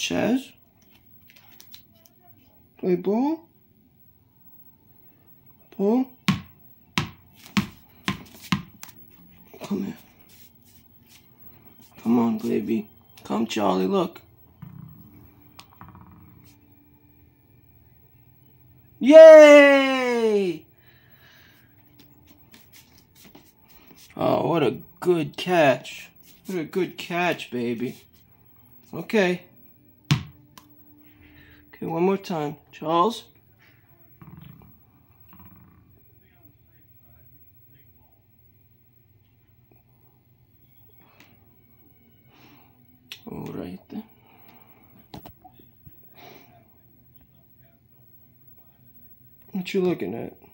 Chaz? Play ball? Ball? Come here. Come on, baby. Come, Charlie, look. Yay! Oh, what a good catch. What a good catch, baby. Okay. Okay, one more time. Charles? All right. What you looking at?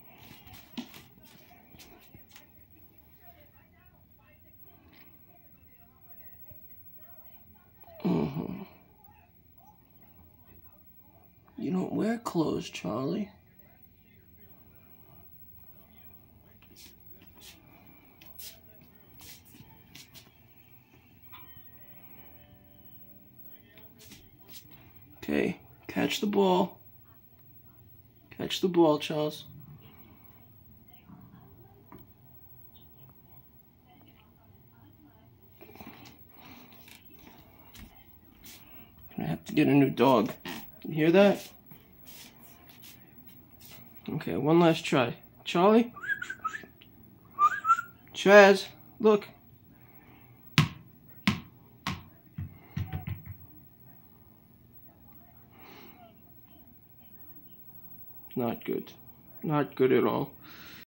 You don't wear clothes, Charlie. Okay, catch the ball. Catch the ball, Charles. Gonna have to get a new dog. You hear that? Okay, one last try. Charlie? Chaz, look. Not good. Not good at all.